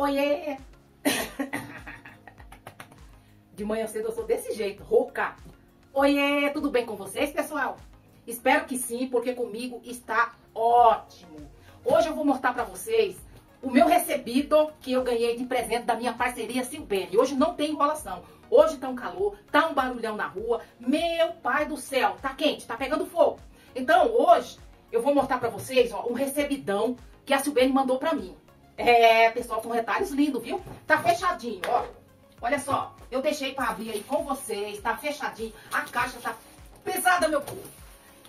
Oiê! De manhã cedo eu sou desse jeito, rouca. Oiê, tudo bem com vocês, pessoal? Espero que sim, porque comigo está ótimo. Hoje eu vou mostrar para vocês o meu recebido que eu ganhei de presente da minha parceria Silbene. Hoje não tem enrolação. Hoje tá um calor, tá um barulhão na rua. Meu pai do céu, tá quente, tá pegando fogo. Então hoje eu vou mostrar para vocês ó, um recebidão que a Silbene mandou para mim. É, pessoal, são retalhos lindos, viu? Tá fechadinho, ó. Olha só, eu deixei para abrir aí com vocês, tá fechadinho. A caixa tá pesada, meu povo.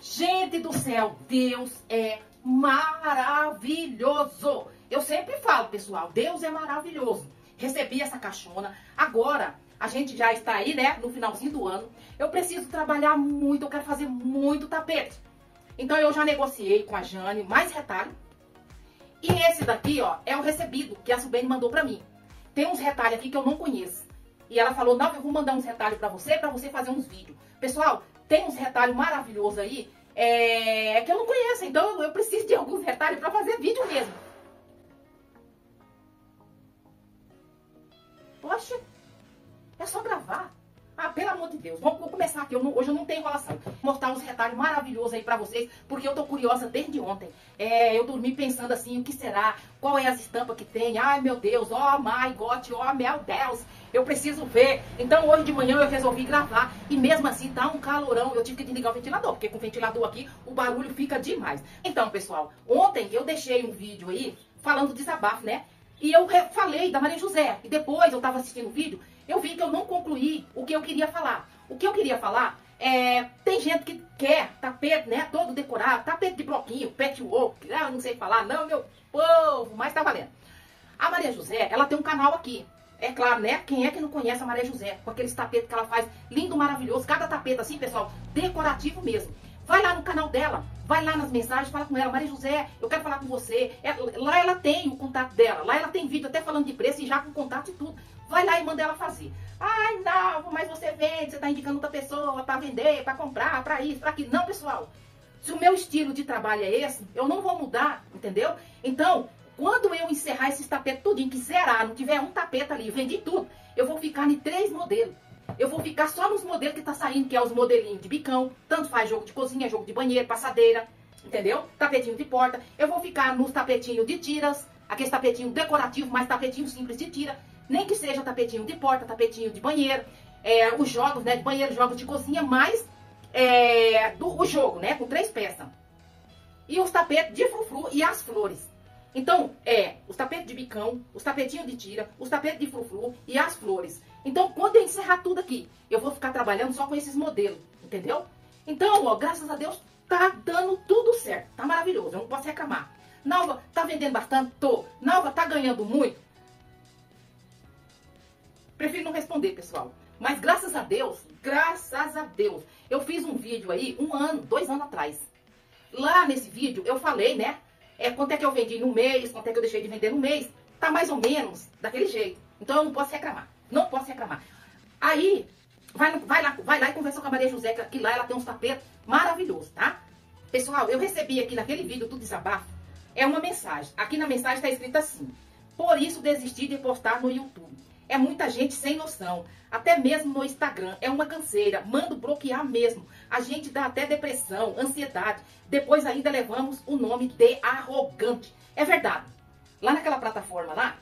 Gente do céu, Deus é maravilhoso. Eu sempre falo, pessoal, Deus é maravilhoso. Recebi essa caixona. Agora, a gente já está aí, né, no finalzinho do ano. Eu preciso trabalhar muito, eu quero fazer muito tapete. Então eu já negociei com a Jane mais retalho. E esse daqui, ó, é o recebido que a Silbene mandou pra mim. Tem uns retalhos aqui que eu não conheço. E ela falou, não, eu vou mandar uns retalhos pra você, pra você fazer uns vídeos. Pessoal, tem uns retalhos maravilhosos aí, é, que eu não conheço. Então eu preciso de alguns retalhos pra fazer vídeo mesmo. Poxa, é só gravar. Ah, pelo amor de Deus, vou começar aqui. Eu não, hoje eu não tenho enrolação. Mostrar uns retalhos maravilhosos aí pra vocês, porque eu tô curiosa desde ontem. É, eu dormi pensando assim, o que será? Qual é as estampas que tem? Ai, meu Deus, oh my God, oh meu Deus, eu preciso ver. Então hoje de manhã eu resolvi gravar e mesmo assim tá um calorão. Eu tive que desligar o ventilador, porque com o ventilador aqui o barulho fica demais. Então, pessoal, ontem eu deixei um vídeo aí falando desabafo, né? E eu falei da Maria José. E depois eu estava assistindo o vídeo, eu vi que eu não concluí o que eu queria falar. O que eu queria falar é. Tem gente que quer tapete, né? Todo decorado, tapete de bloquinho, patchwork, ah, não sei falar, não, meu povo, mas tá valendo. A Maria José, ela tem um canal aqui. É claro, né? Quem é que não conhece a Maria José? Com aqueles tapetes que ela faz, lindo, maravilhoso. Cada tapete assim, pessoal, decorativo mesmo. Vai lá no canal dela, vai lá nas mensagens, fala com ela, Maria José, eu quero falar com você. É, lá ela tem o contato dela, lá ela tem vídeo até falando de preço e já com contato e tudo. Vai lá e manda ela fazer. Ai, não, mas você vende, você está indicando outra pessoa para vender, para comprar, para isso, para aquilo. Não, pessoal. Se o meu estilo de trabalho é esse, eu não vou mudar, entendeu? Então, quando eu encerrar esses tapetes tudinho, que zerar, não tiver um tapete ali, vendi tudo, eu vou ficar em três modelos. Eu vou ficar só nos modelos que tá saindo, que é os modelinhos de bicão. Tanto faz jogo de cozinha, jogo de banheiro, passadeira, entendeu? Tapetinho de porta. Eu vou ficar nos tapetinhos de tiras, aqueles tapetinhos decorativos, mas tapetinho simples de tira. Nem que seja tapetinho de porta, tapetinho de banheiro. É, os jogos né, de banheiro, jogos de cozinha, mais é, do, o jogo, né? Com três peças. E os tapetes de frufru e as flores. Então, é os tapetes de bicão, os tapetinhos de tira, os tapetes de frufru e as flores. Então, quando eu encerrar tudo aqui, eu vou ficar trabalhando só com esses modelos, entendeu? Então, ó, graças a Deus, tá dando tudo certo. Tá maravilhoso, eu não posso reclamar. Nalva, tá vendendo bastante? Tô. Nalva, tá ganhando muito? Prefiro não responder, pessoal. Mas graças a Deus, graças a Deus, eu fiz um vídeo aí um ano, dois anos atrás. Lá nesse vídeo eu falei, né? é, quanto é que eu vendi no mês, quanto é que eu deixei de vender no mês. Tá mais ou menos daquele jeito. Então eu não posso reclamar. Não posso reclamar. Aí, vai, vai, lá, vai lá e conversa com a Maria José, que lá ela tem uns tapetes maravilhosos, tá? Pessoal, eu recebi aqui naquele vídeo do desabafo, é uma mensagem. Aqui na mensagem está escrito assim: Por isso desisti de postar no YouTube. É muita gente sem noção. Até mesmo no Instagram. É uma canseira. Mando bloquear mesmo. A gente dá até depressão, ansiedade. Depois ainda levamos o nome de arrogante. É verdade. Lá naquela plataforma lá,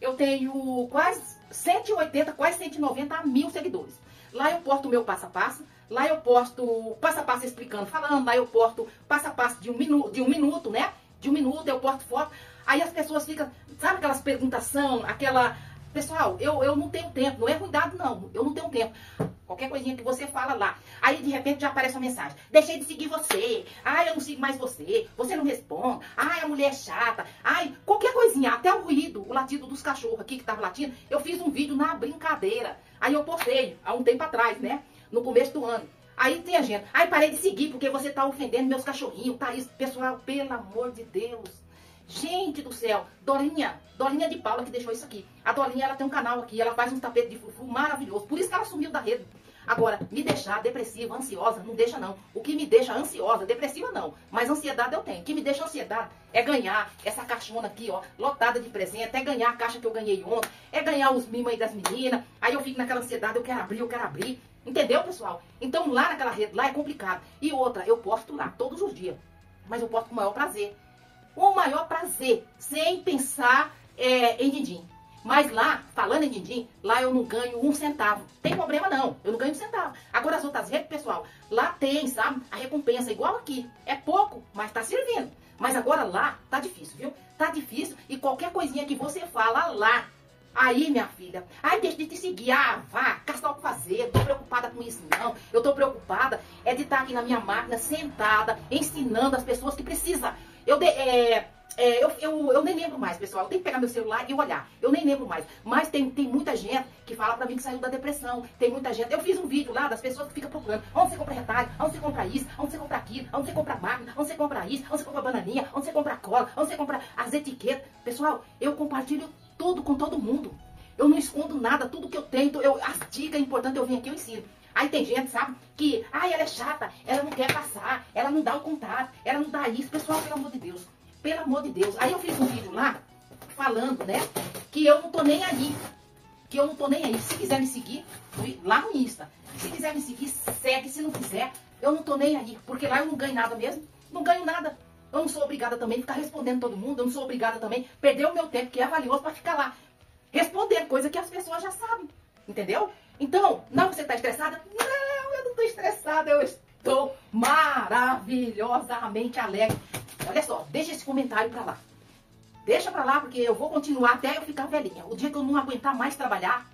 eu tenho quase 180, quase 190 mil seguidores. Lá eu posto o meu passo a passo. Lá eu posto passo a passo explicando, falando. Lá eu posto passo a passo de um minuto, de um minuto, né? De um minuto eu posto foto. Aí as pessoas ficam, sabe aquelas perguntação, aquela Pessoal, eu, eu não tenho tempo, não é cuidado não, eu não tenho tempo. Qualquer coisinha que você fala lá, aí de repente já aparece uma mensagem. Deixei de seguir você, ai eu não sigo mais você, você não responde, ai a mulher é chata, ai qualquer coisinha, até o ruído, o latido dos cachorros aqui que tava latindo. Eu fiz um vídeo na brincadeira, aí eu postei há um tempo atrás, né, no começo do ano. Aí tem a gente, ai parei de seguir porque você tá ofendendo meus cachorrinhos, tá isso. Pessoal, pelo amor de Deus, Gente do céu, Dolinha, Dolinha de Paula que deixou isso aqui. A Dolinha, ela tem um canal aqui, ela faz um tapete de fufu maravilhoso. Por isso que ela sumiu da rede. Agora, me deixar depressiva, ansiosa, não deixa não. O que me deixa ansiosa, depressiva não, mas ansiedade eu tenho. O que me deixa ansiedade é ganhar essa caixona aqui, ó, lotada de presente, é ganhar a caixa que eu ganhei ontem, é ganhar os mimos aí das meninas. Aí eu fico naquela ansiedade, eu quero abrir, eu quero abrir. Entendeu, pessoal? Então lá naquela rede, lá é complicado. E outra, eu posto lá todos os dias, mas eu posto com o maior prazer. O maior prazer, sem pensar é, em din-din. Mas lá, falando em din-din, lá eu não ganho um centavo. Tem problema não, eu não ganho um centavo. Agora as outras redes, pessoal, lá tem, sabe? A recompensa igual aqui. É pouco, mas tá servindo. Mas agora lá tá difícil, viu? Tá difícil e qualquer coisinha que você fala lá, aí minha filha, ai deixa de te seguir, ah, vá, caçar o que fazer, tô preocupada com isso não. Eu tô preocupada é de estar aqui na minha máquina, sentada, ensinando as pessoas que precisam. Eu, de, é, é, eu, eu, eu, nem lembro mais, pessoal. Eu tenho que pegar meu celular e olhar. Eu nem lembro mais. Mas tem, tem muita gente que fala pra mim que saiu da depressão. Tem muita gente. Eu fiz um vídeo lá das pessoas que ficam procurando. Onde você compra retalho? Onde você compra isso? Onde você compra aquilo? Onde você compra máquina? Onde você compra isso? Onde você compra bananinha? Onde você compra cola? Onde você compra as etiquetas? Pessoal, eu compartilho tudo com todo mundo. Eu não escondo nada. Tudo que eu tenho, eu, as dicas importantes eu venho aqui eu ensino. Aí tem gente, sabe, que, ai, ela é chata, ela não quer passar, ela não dá o contato, ela não dá isso. Pessoal, pelo amor de Deus. Pelo amor de Deus. Aí eu fiz um vídeo lá, falando, né, que eu não tô nem aí. Que eu não tô nem aí. Se quiser me seguir, lá no Insta. Se quiser me seguir, segue. Se não quiser, eu não tô nem aí. Porque lá eu não ganho nada mesmo. Não ganho nada. Eu não sou obrigada também a ficar respondendo todo mundo. Eu não sou obrigada também a perder o meu tempo, que é valioso, para ficar lá respondendo coisa que as pessoas já sabem. Entendeu? Então, não, você tá estressada? Não, eu não tô estressada. Eu estou maravilhosamente alegre. Olha só, deixa esse comentário pra lá. Deixa pra lá, porque eu vou continuar até eu ficar velhinha. O dia que eu não aguentar mais trabalhar,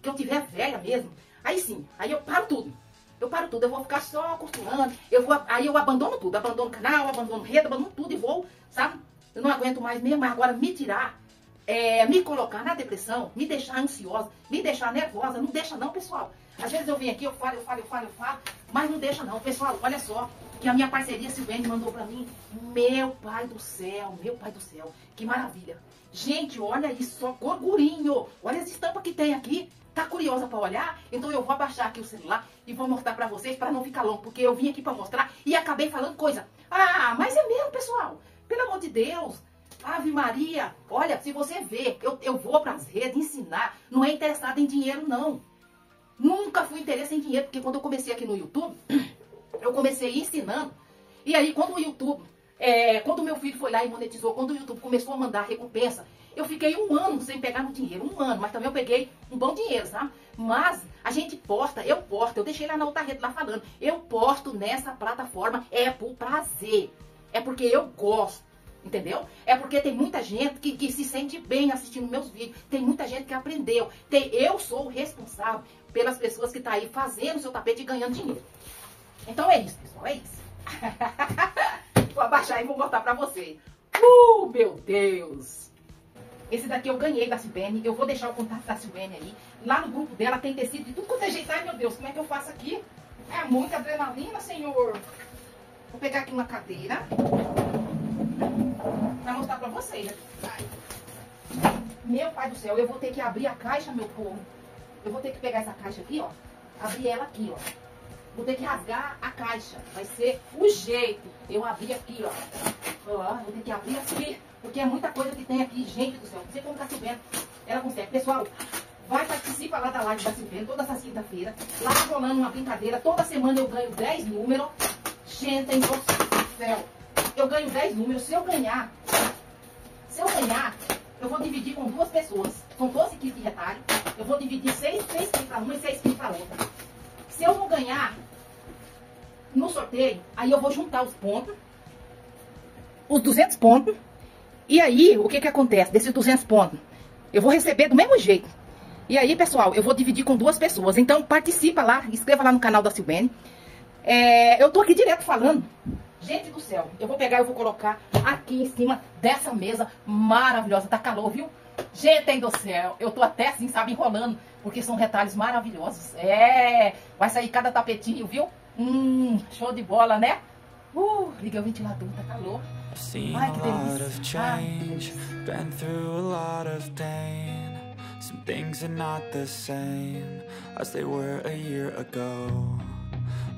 que eu tiver velha mesmo, aí sim, aí eu paro tudo. Eu paro tudo, eu vou ficar só costurando, eu vou, aí eu abandono tudo, abandono canal, abandono rede, abandono tudo e vou, sabe? Eu não aguento mais mesmo, mas agora me tirar, é, me colocar na depressão, me deixar ansiosa, me deixar nervosa, não deixa não, pessoal. Às vezes eu venho aqui, eu falo, eu falo, eu falo, eu falo, mas não deixa não. Pessoal, olha só, que a minha parceria Silvene mandou pra mim. Meu pai do céu, meu pai do céu, que maravilha. Gente, olha isso, só gorgurinho. Olha as estampas que tem aqui. Tá curiosa para olhar? Então eu vou abaixar aqui o celular e vou mostrar para vocês para não ficar longo, porque eu vim aqui para mostrar e acabei falando coisa. Ah, mas é mesmo, pessoal. Pelo amor de Deus. Ave Maria, olha, se você vê, eu, eu vou para as redes ensinar, não é interessado em dinheiro, não. Nunca fui interessado em dinheiro, porque quando eu comecei aqui no YouTube, eu comecei ensinando. E aí, quando o YouTube, é, quando o meu filho foi lá e monetizou, quando o YouTube começou a mandar recompensa, eu fiquei um ano sem pegar no dinheiro, um ano, mas também eu peguei um bom dinheiro, sabe? Mas a gente posta, eu posto, eu deixei lá na outra rede lá falando, eu posto nessa plataforma, é por prazer, é porque eu gosto. Entendeu? É porque tem muita gente que, que se sente bem assistindo meus vídeos. Tem muita gente que aprendeu. Tem, eu sou o responsável pelas pessoas que estão tá aí fazendo seu tapete e ganhando dinheiro. Então é isso, pessoal. É isso. vou abaixar e vou botar pra vocês. Uh, meu Deus! Esse daqui eu ganhei da Silvene. Eu vou deixar o contato da Silvene aí. Lá no grupo dela tem tecido de tudo quanto é jeito. Ai, meu Deus, como é que eu faço aqui? É muita adrenalina, senhor. Vou pegar aqui uma cadeira. Pra mostrar pra vocês. Meu pai do céu, eu vou ter que abrir a caixa, meu povo. Eu vou ter que pegar essa caixa aqui, ó. Abrir ela aqui, ó. Vou ter que rasgar a caixa. Vai ser o jeito. Eu abri aqui, ó. Ó, vou ter que abrir aqui. Porque é muita coisa que tem aqui. Gente do céu, não sei como tá Silvena. Ela consegue. Pessoal, vai participar lá da live da Silvena toda essa quinta-feira. Lá tá rolando uma brincadeira. Toda semana eu ganho 10 números. Gente, do céu. Eu ganho 10 números. Se eu ganhar, se eu ganhar, eu vou dividir com duas pessoas. São 12 kits de retalho. Eu vou dividir 6, 6 kits para uma e 6 kits para outra. Se eu não ganhar no sorteio, aí eu vou juntar os pontos, os 200 pontos, e aí o que que acontece desses 200 pontos? Eu vou receber do mesmo jeito. E aí, pessoal, eu vou dividir com duas pessoas. Então, participa lá, inscreva lá no canal da Silvene. É, eu tô aqui direto falando. Gente do céu, eu vou pegar e vou colocar aqui em cima dessa mesa maravilhosa. Tá calor, viu? Gente do céu, eu tô até assim, sabe, enrolando porque são retalhos maravilhosos. É, vai sair cada tapetinho, viu? Hum, show de bola, né? Uh, liguei o ventilador, tá calor. Ai, que delícia. Ai, que delícia. Some things are not the same as they were a year ago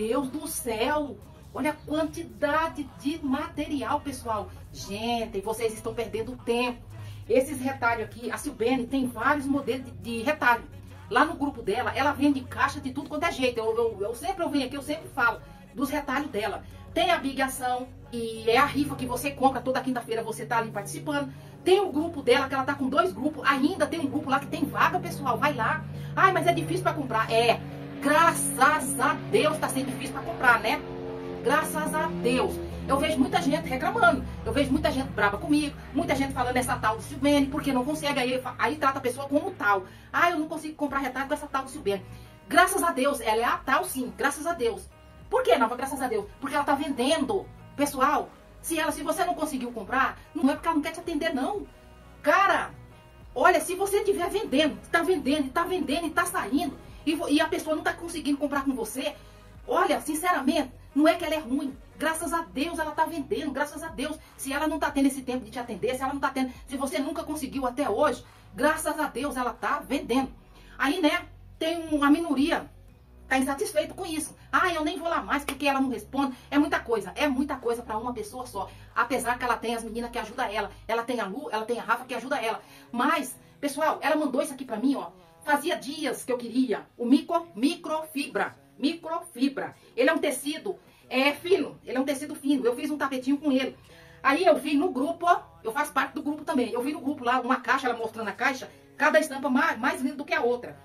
Deus do céu! Olha a quantidade de material, pessoal. Gente, vocês estão perdendo tempo. Esses retalhos aqui, a Silbene tem vários modelos de, de retalho. Lá no grupo dela, ela vende caixa de tudo quanto é jeito. Eu, eu, eu sempre eu venho aqui, eu sempre falo dos retalhos dela. Tem a Big Ação, e é a rifa que você compra toda quinta-feira, você tá ali participando. Tem o grupo dela, que ela tá com dois grupos. Ainda tem um grupo lá que tem vaga, pessoal. Vai lá. Ai, mas é difícil para comprar. É, graças a Deus tá sendo difícil para comprar, né? Graças a Deus. Eu vejo muita gente reclamando. Eu vejo muita gente brava comigo. Muita gente falando essa tal de Silvene, porque não consegue. Aí, aí trata a pessoa como tal. Ah, eu não consigo comprar retalho com essa tal de Silvene. Graças a Deus, ela é a tal sim. Graças a Deus. Por que, Nova? Graças a Deus. Porque ela tá vendendo. Pessoal, se ela, se você não conseguiu comprar, não é porque ela não quer te atender, não. Cara, olha, se você estiver vendendo, tá vendendo, tá vendendo e tá saindo, e, e a pessoa não tá conseguindo comprar com você, olha, sinceramente, não é que ela é ruim. Graças a Deus ela tá vendendo, graças a Deus. Se ela não tá tendo esse tempo de te atender, se ela não tá tendo, se você nunca conseguiu até hoje, graças a Deus ela tá vendendo. Aí, né, tem uma minoria tá insatisfeito com isso. Ah, eu nem vou lá mais porque ela não responde. É muita coisa, é muita coisa para uma pessoa só. Apesar que ela tem as meninas que ajudam ela, ela tem a Lu, ela tem a Rafa que ajuda ela. Mas, pessoal, ela mandou isso aqui para mim, ó. Fazia dias que eu queria o micro, microfibra, microfibra. Ele é um tecido é fino, ele é um tecido fino. Eu fiz um tapetinho com ele. Aí eu vi no grupo, eu faço parte do grupo também. Eu vi no grupo lá uma caixa, ela mostrando a caixa, cada estampa mais, mais linda do que a outra.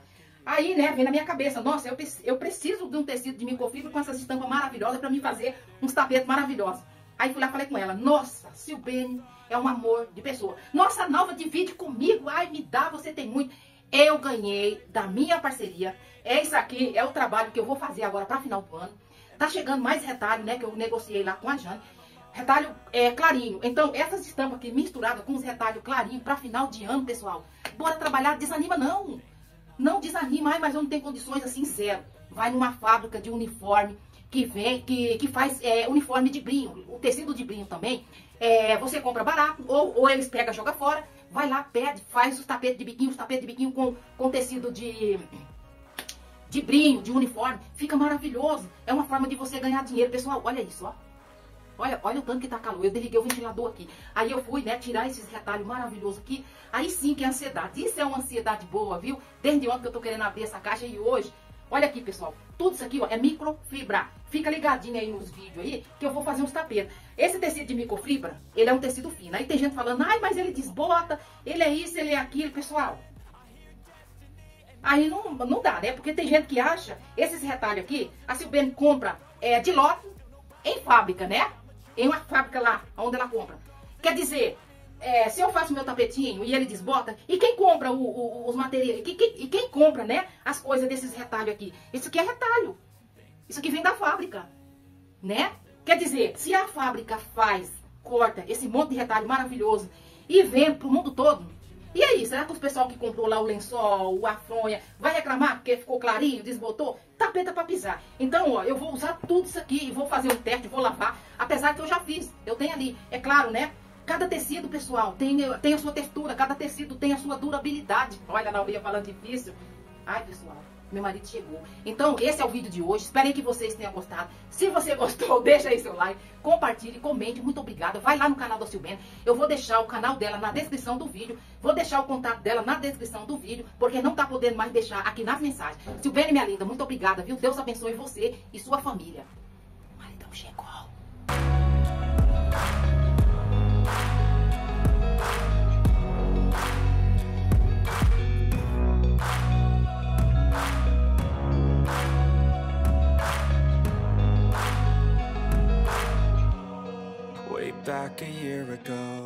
Aí, né, vem na minha cabeça, nossa, eu, eu preciso de um tecido de microfibra com essas estampas maravilhosas para me fazer uns tapetes maravilhosos. Aí fui lá falei com ela, nossa, Silbene é um amor de pessoa. Nossa, Nova, divide comigo, ai, me dá, você tem muito. Eu ganhei da minha parceria, isso aqui, é o trabalho que eu vou fazer agora para final do ano. Tá chegando mais retalho, né, que eu negociei lá com a Jane. Retalho é, clarinho. Então, essas estampas aqui misturadas com os retalhos clarinho para final de ano, pessoal. Bora trabalhar, desanima não. Não desanima, ai, mas eu não tenho condições assim, zero. Vai numa fábrica de uniforme que vem, que, que faz é, uniforme de brinho. O tecido de brinho também. É, você compra barato, ou, ou eles pegam e jogam fora. Vai lá, pede, faz os tapetes de biquinho, os tapetes de biquinho com, com tecido de, de brinho, de uniforme. Fica maravilhoso. É uma forma de você ganhar dinheiro. Pessoal, olha isso, ó. Olha, olha o tanto que tá calor. Eu desliguei o ventilador aqui. Aí eu fui, né, tirar esses retalhos maravilhosos aqui. Aí sim que é ansiedade. Isso é uma ansiedade boa, viu? Desde ontem que eu tô querendo abrir essa caixa e hoje. Olha aqui, pessoal. Tudo isso aqui, ó, é microfibra. Fica ligadinho aí nos vídeos aí, que eu vou fazer uns tapetes. Esse tecido de microfibra, ele é um tecido fino. Aí tem gente falando, ai, mas ele desbota, ele é isso, ele é aquilo. Pessoal, aí não, não dá, né? Porque tem gente que acha, esses retalhos aqui, a Silbene compra é, de lote em fábrica, né? em uma fábrica lá, onde ela compra. Quer dizer, é, se eu faço meu tapetinho e ele desbota, e quem compra o, o, os materiais, e quem, e quem compra, né, as coisas desses retalhos aqui? Isso aqui é retalho. Isso aqui vem da fábrica, né? Quer dizer, se a fábrica faz, corta esse monte de retalho maravilhoso e vende pro mundo todo, e aí, será que os pessoal que comprou lá o lençol, a fronha, vai reclamar porque ficou clarinho, desbotou? Tapeta para pisar. Então, ó, eu vou usar tudo isso aqui e vou fazer um teste, vou lavar. Apesar que eu já fiz, eu tenho ali, é claro, né? Cada tecido, pessoal, tem, tem a sua textura, cada tecido tem a sua durabilidade. Olha, na Naurinha falando difícil. Ai, pessoal, meu marido chegou. Então, esse é o vídeo de hoje. Espero que vocês tenham gostado. Se você gostou, deixa aí seu like, compartilhe, comente. Muito obrigada. Vai lá no canal da Silvene. Eu vou deixar o canal dela na descrição do vídeo. Vou deixar o contato dela na descrição do vídeo, porque não tá podendo mais deixar aqui nas mensagens. Silvene, minha linda, muito obrigada, viu? Deus abençoe você e sua família. O maridão chegou. back a year ago.